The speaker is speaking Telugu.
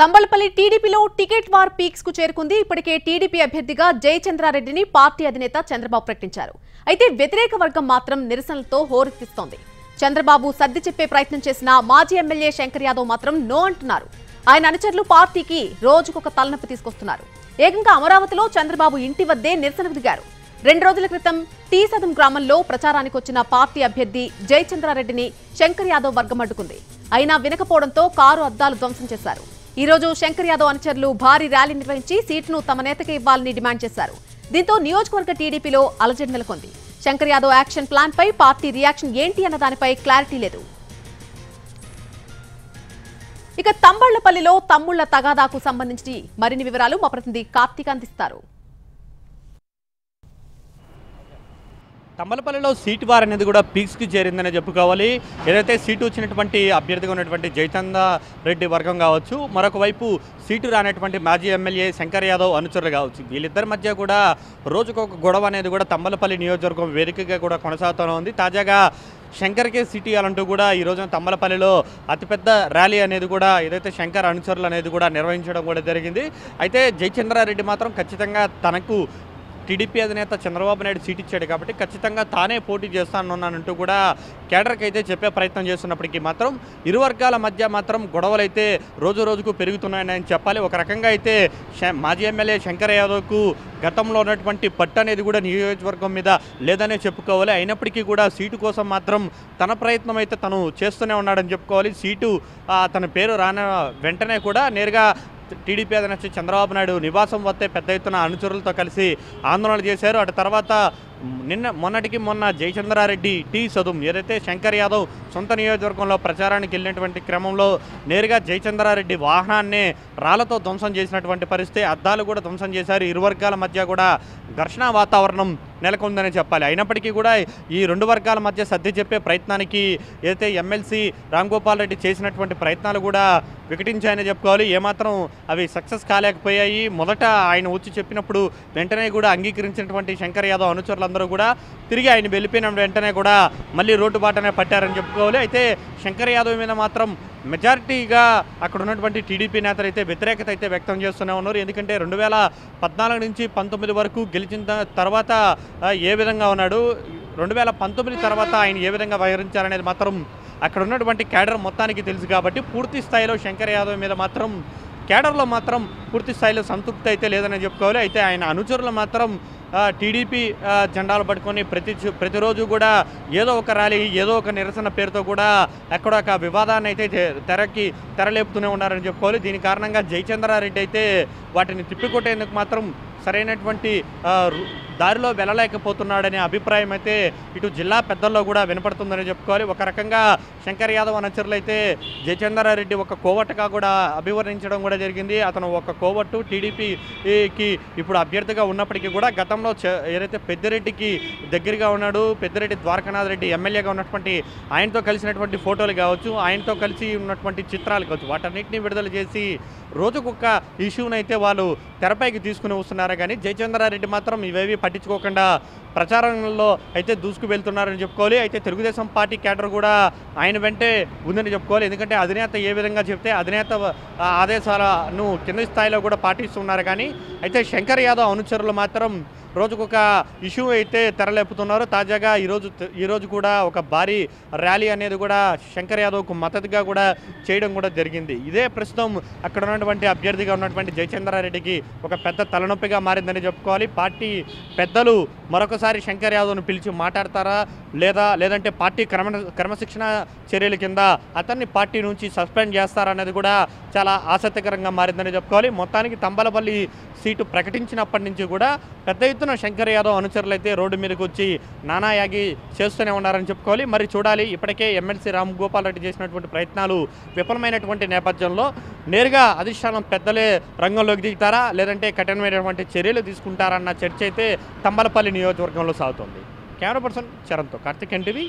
తంబలపల్లి టీడీపీలో టికెట్ వార్ పీక్స్కు చేరుకుంది. ఇప్పటికే టీడీపీ అభ్యర్థిగా జయచంద్రారెడ్డిని పార్టీ అధినేత చంద్రబాబు ప్రకటించారు. అయితే వ్యతిరేక వర్గం మాత్రం నిరసనలతో హోరెత్తిస్తోంది. చంద్రబాబు సర్ది చెప్పే ప్రయత్నం చేసిన మాజీ ఎమ్మెల్యే శంకర్ యాదవ్ మాత్రం నో అంటున్నారు. ఆయన అనుచరులు పార్టీకి రోజుకొక తలనొప్పి తీసుకొస్తున్నారు. ఏకంగా అమరావతిలో చంద్రబాబు ఇంటి వద్దే నిరసనకు దిగారు. రెండు రోజుల క్రితం టీ సదం గ్రామంలో ప్రచారానికి వచ్చిన పార్టీ అభ్యర్థి జయచంద్రారెడ్డిని శంకర్ యాదవ్ వర్గం అడ్డుకుంది. అయినా వినకపోవడంతో కారు అద్దాలు ధ్వంసం చేశారు. ఈ రోజు శంకర్ యాదవ్ అనుచరులు భారీ ర్యాలీ నిర్వహించి సీట్ను తమ నేతకి ఇవ్వాలని డిమాండ్ చేశారు. దీంతో నియోజకవర్గ టీడీపీలో అలజడి నెలకొంది. శంకర్ యాదవ్ యాక్షన్ ప్లాన్ పై పార్టీ రియాక్షన్ ఏంటి అన్న దానిపై క్లారిటీ లేదు. ఇక తంబళ్ళపల్లిలో తమ్ముళ్ళ తగాదాకు సంబంధించి మరిన్ని వివరాలు మా ప్రతినిధి కార్తీక్ అందిస్తారు. తమ్మలపల్లిలో సీటు వార్ అనేది కూడా పీక్స్కి చేరిందని చెప్పుకోవాలి. ఏదైతే సీటు వచ్చినటువంటి అభ్యర్థిగా ఉన్నటువంటి జైతంద రెడ్డి వర్గం కావచ్చు మరొక వైపు సీటు రానటువంటి మాజీ ఎమ్మెల్యే శంకర్ యాదవ్ అనుచరులు కావచ్చు. వీళ్ళిద్దరి మధ్య కూడా రోజుకొక గొడవ అనేది కూడా తమ్మలపల్లి నియోజకవర్గం వేదికగా కూడా కొనసాగుతూనే ఉంది. తాజాగా శంకర్కే సీటు ఇవ్వాలంటూ కూడా ఈ రోజున తమ్మలపల్లిలో అతిపెద్ద ర్యాలీ అనేది కూడా ఏదైతే శంకర్ అనుచరులు అనేది కూడా నిర్వహించడం కూడా జరిగింది. అయితే జయచంద్రారెడ్డి మాత్రం ఖచ్చితంగా తనకు టీడీపీ అధినేత చంద్రబాబు నాయుడు సీట్ ఇచ్చాడు కాబట్టి ఖచ్చితంగా తానే పోటీ చేస్తానున్నానంటూ కూడా కేడర్కి అయితే చెప్పే ప్రయత్నం చేస్తున్నప్పటికీ మాత్రం ఇరు వర్గాల మధ్య మాత్రం గొడవలు అయితే రోజు రోజుకు పెరుగుతున్నాయని చెప్పాలి. ఒక రకంగా అయితే శ- మాజీ ఎమ్మెల్యే శంకర్ యాదవ్కు గతంలో ఉన్నటువంటి పట్టు అనేది కూడా నియోజకవర్గం మీద లేదనే చెప్పుకోవాలి. అయినప్పటికీ కూడా సీటు కోసం మాత్రం తన ప్రయత్నం అయితే తను చేస్తూనే ఉన్నాడని చెప్పుకోవాలి. సీటు తన పేరు రాన వెంటనే కూడా నేరుగా టీడీపీ అధినేత చంద్రబాబు నాయుడు నివాసం వస్తే పెద్ద ఎత్తున అనుచరులతో కలిసి ఆందోళన చేశారు. అటు తర్వాత నిన్న మొన్నటికి మొన్న జయచంద్రారెడ్డి టీ సదుం ఏదైతే శంకర్ యాదవ్ సొంత నియోజకవర్గంలో ప్రచారానికి వెళ్ళినటువంటి క్రమంలో నేరుగా జయచంద్రారెడ్డి వాహనాన్ని రాళ్ళతో ధ్వంసం చేసినటువంటి పరిస్థితి అద్దాలు కూడా ధ్వంసం చేశారు. ఇరు వర్గాల మధ్య కూడా ఘర్షణ వాతావరణం నెలకొందని చెప్పాలి. అయినప్పటికీ కూడా ఈ రెండు వర్గాల మధ్య సర్ది చెప్పే ప్రయత్నానికి ఏదైతే ఎమ్మెల్సీ రామ్ గోపాల్ రెడ్డి చేసినటువంటి ప్రయత్నాలు కూడా వికటించాయని చెప్పుకోవాలి. ఏమాత్రం అవి సక్సెస్ కాలేకపోయాయి. మొదట ఆయన వచ్చి చెప్పినప్పుడు వెంటనే కూడా అంగీకరించినటువంటి శంకర్ యాదవ్ అనుచరులందరూ కూడా తిరిగి ఆయన వెళ్ళిపోయిన వెంటనే కూడా మళ్ళీ రోడ్డు బాటనే పట్టారని చెప్పుకోవాలి. అయితే శంకర్ యాదవ్ మీద మాత్రం మెజారిటీగా అక్కడ ఉన్నటువంటి టీడీపీ నేతలు అయితే వ్యతిరేకత అయితే వ్యక్తం చేస్తూనే ఉన్నారు. ఎందుకంటే రెండు వేల పద్నాలుగు నుంచి పంతొమ్మిది వరకు గెలిచిన తర్వాత ఏ విధంగా ఉన్నాడు? రెండు వేల పంతొమ్మిది తర్వాత ఆయన ఏ విధంగా వ్యవహరించారనేది మాత్రం అక్కడ ఉన్నటువంటి కేడర్ మొత్తానికి తెలుసు కాబట్టి పూర్తి స్థాయిలో శంకర్ యాదవ్ మీద మాత్రం కేడర్లో మాత్రం పూర్తి స్థాయిలో సంతృప్తి అయితే లేదని చెప్పుకోవాలి. అయితే ఆయన అనుచరులు మాత్రం టీడీపీ జెండాలు పట్టుకొని ప్రతి చు- ప్రతిరోజు కూడా ఏదో ఒక ర్యాలీ ఏదో ఒక నిరసన పేరుతో కూడా ఎక్కడో ఒక వివాదాన్ని అయితే తె- తెరకి తెరలేపుతూనే ఉన్నారని చెప్పుకోవాలి. దీని కారణంగా జయచంద్రారెడ్డి అయితే వాటిని తిప్పికొట్టేందుకు మాత్రం సరైనటువంటి దారిలో వెళ్ళలేకపోతున్నాడనే అభిప్రాయం అయితే ఇటు జిల్లా పెద్దల్లో కూడా వినపడుతుందని చెప్పుకోవాలి. ఒక రకంగా శంకర్ యాదవ్ అనుచరులు అయితే జయచంద్రారెడ్డి ఒక కోవట్టుగా కూడా అభివర్ణించడం కూడా జరిగింది. అతను ఒక కోవట్టు టీడీపీకి ఇప్పుడు అభ్యర్థిగా ఉన్నప్పటికీ కూడా గతంలో ఏదైతే పెద్దిరెడ్డికి దగ్గరగా ఉన్నాడు పెద్దిరెడ్డి ద్వారకానాథ్ రెడ్డి ఎమ్మెల్యేగా ఉన్నటువంటి ఆయనతో కలిసినటువంటి ఫోటోలు కావచ్చు ఆయనతో కలిసి ఉన్నటువంటి చిత్రాలు కావచ్చు వాటన్నిటిని విడుదల చేసి రోజుకొక ఇష్యూని అయితే వాళ్ళు తెరపైకి తీసుకుని వస్తున్నారు కానీ జయచంద్రారెడ్డి మాత్రం ఇవేవి పట్టించుకోకుండా ప్రచారంలో అయితే దూసుకు వెళ్తున్నారని చెప్పుకోవాలి. అయితే తెలుగుదేశం పార్టీ క్యాడర్ కూడా ఆయన వెంటే ఉందని చెప్పుకోవాలి. ఎందుకంటే అధినేత ఏ విధంగా చెప్తే అధినేత ఆదేశాలను కింది స్థాయిలో కూడా పాటిస్తున్నారు కానీ అయితే శంకర్ యాదవ్ అనుచరులు మాత్రం రోజుకొక ఇష్యూ అయితే తెరలేపుతున్నారు. తాజాగా ఈరోజు ఈరోజు కూడా ఒక భారీ ర్యాలీ అనేది కూడా శంకర్ యాదవ్కు మద్దతుగా కూడా చేయడం కూడా జరిగింది. ఇదే ప్రస్తుతం అక్కడ ఉన్నటువంటి అభ్యర్థిగా ఉన్నటువంటి జయచంద్రారెడ్డికి ఒక పెద్ద తలనొప్పిగా మారిందని చెప్పుకోవాలి. పార్టీ పెద్దలు మరొకసారి శంకర్ యాదవ్ను పిలిచి మాట్లాడతారా? లేదా లేదంటే పార్టీ క్రమ క్రమశిక్షణ చర్యల కింద అతన్ని పార్టీ నుంచి సస్పెండ్ చేస్తారనేది కూడా చాలా ఆసక్తికరంగా మారిందని చెప్పుకోవాలి. మొత్తానికి తంబలపల్లి సీటు ప్రకటించినప్పటి నుంచి కూడా పెద్ద ఎత్తున శంకర్ యాదవ్ అనుచరులు అయితే రోడ్డు మీదకి వచ్చి నానాయాగి చేస్తూనే ఉన్నారని చెప్పుకోవాలి. మరి చూడాలి ఇప్పటికే ఎమ్మెల్సీ రామ్ గోపాల్ రెడ్డి చేసినటువంటి ప్రయత్నాలు విఫలమైనటువంటి నేపథ్యంలో నేరుగా అధిష్టానం పెద్దలే రంగంలోకి దిగుతారా? లేదంటే కఠినమైనటువంటి చర్యలు తీసుకుంటారన్న చర్చ అయితే తంబలపల్లి నియోజకవర్గంలో సాగుతోంది. కెమెరా పర్సన్ చరణ్తో కార్తిక్ ఎన్టీవీ